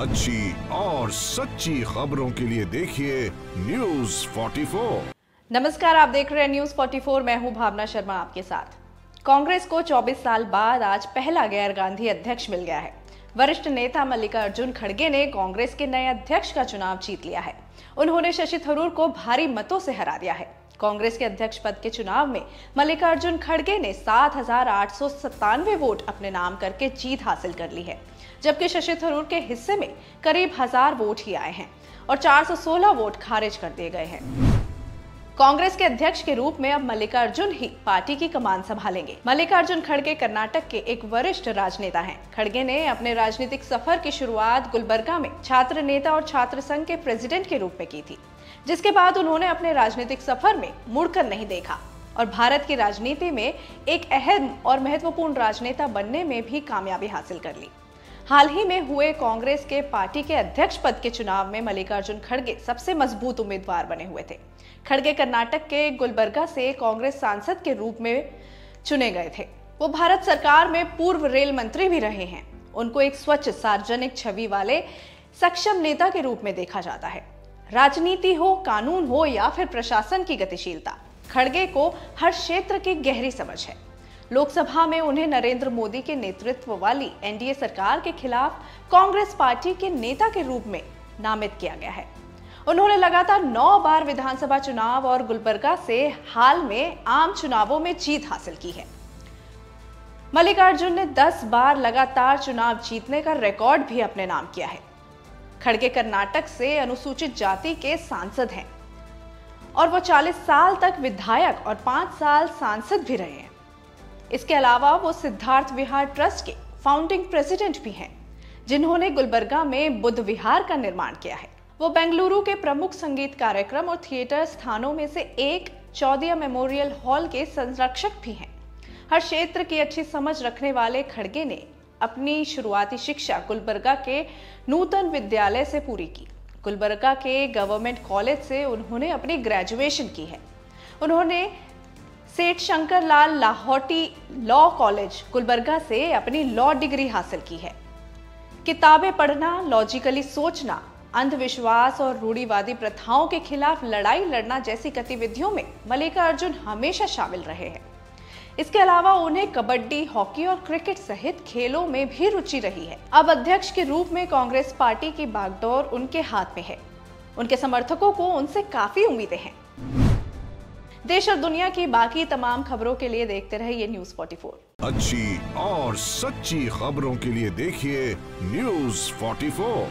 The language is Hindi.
अच्छी और सच्ची खबरों के लिए देखिए न्यूज़ 44 नमस्कार, आप देख रहे हैं न्यूज़ 44 मैं हूँ भावना शर्मा आपके साथ। कांग्रेस को 24 साल बाद आज पहला गैर गांधी अध्यक्ष मिल गया है। वरिष्ठ नेता मल्लिकार्जुन खड़गे ने कांग्रेस के नए अध्यक्ष का चुनाव जीत लिया है। उन्होंने शशि थरूर को भारी मतों से हरा दिया है। कांग्रेस के अध्यक्ष पद के चुनाव में मल्लिकार्जुन खड़गे ने सात हज़ार आठ सौ सत्तानवे वोट अपने नाम करके जीत हासिल कर ली है, जबकि शशि थरूर के हिस्से में करीब हज़ार वोट ही आए हैं और 416 वोट खारिज कर दिए गए हैं। कांग्रेस के अध्यक्ष के रूप में अब मल्लिकार्जुन ही पार्टी की कमान संभालेंगे। मल्लिकार्जुन खड़गे कर्नाटक के एक वरिष्ठ राजनेता हैं। खड़गे ने अपने राजनीतिक सफ़र की शुरुआत गुलबर्गा में छात्र नेता और छात्र संघ के प्रेसिडेंट के रूप में की थी, जिसके बाद उन्होंने अपने राजनीतिक सफ़र में मुड़कर नहीं देखा। और भारत की राजनीति में एक अहम और महत्वपूर्ण राजनेता बनने में भी कामयाबी हासिल कर ली। हाल ही में हुए कांग्रेस के पार्टी के अध्यक्ष पद के चुनाव में मल्लिकार्जुन खड़गे सबसे मज़बूत उम्मीदवार बने हुए थे। खड़गे कर्नाटक के गुलबर्गा से कांग्रेस सांसद के रूप में चुने गए थे। वो भारत सरकार में पूर्व रेल मंत्री भी रहे हैं। उनको एक स्वच्छ सार्वजनिक छवि वाले सक्षम नेता के रूप में देखा जाता है। राजनीति हो, कानून हो या फिर प्रशासन की गतिशीलता, खड़गे को हर क्षेत्र की गहरी समझ है। लोकसभा में उन्हें नरेंद्र मोदी के नेतृत्व वाली एनडीए सरकार के खिलाफ कांग्रेस पार्टी के नेता के रूप में नामित किया गया है। उन्होंने लगातार नौ बार विधानसभा चुनाव और गुलबर्गा से हाल में आम चुनावों में जीत हासिल की है। मल्लिकार्जुन ने 10 बार लगातार चुनाव जीतने का रिकॉर्ड भी अपने नाम किया है। खड़गे कर्नाटक से अनुसूचित जाति के सांसद हैं और वो 40 साल तक विधायक और 5 साल सांसद भी रहे हैं। इसके अलावा वो सिद्धार्थ विहार ट्रस्ट के फाउंडिंग प्रेसिडेंट भी हैं, जिन्होंने गुलबर्गा में बुद्ध विहार का निर्माण किया है। वो बेंगलुरु के प्रमुख संगीत कार्यक्रम और थिएटर स्थानों में से एक चौदिया मेमोरियल हॉल के संरक्षक भी हैं। हर क्षेत्र की अच्छी समझ रखने वाले खड़गे ने अपनी शुरुआती शिक्षा गुलबर्गा के नूतन विद्यालय से पूरी की। गुलबर्गा के गवर्नमेंट कॉलेज से उन्होंने अपनी ग्रेजुएशन की है। उन्होंने सेठ शंकर लाल लाहौटी लॉ कॉलेज, गुलबर्गा से अपनी लॉ डिग्री हासिल की है। किताबें पढ़ना लॉजिकली सोचना, अंधविश्वास और रूढ़ीवादी प्रथाओं के खिलाफ लड़ाई लड़ना जैसी गतिविधियों में मल्लिकार्जुन हमेशा शामिल रहे हैं। इसके अलावा उन्हें कबड्डी, हॉकी और क्रिकेट सहित खेलों में भी रुचि रही है। अब अध्यक्ष के रूप में कांग्रेस पार्टी की बागडोर उनके हाथ में है। उनके समर्थकों को उनसे काफ़ी उम्मीदें हैं। देश और दुनिया की बाकी तमाम खबरों के लिए देखते रहिए न्यूज़ 44 अच्छी और सच्ची खबरों के लिए देखिए न्यूज़ 44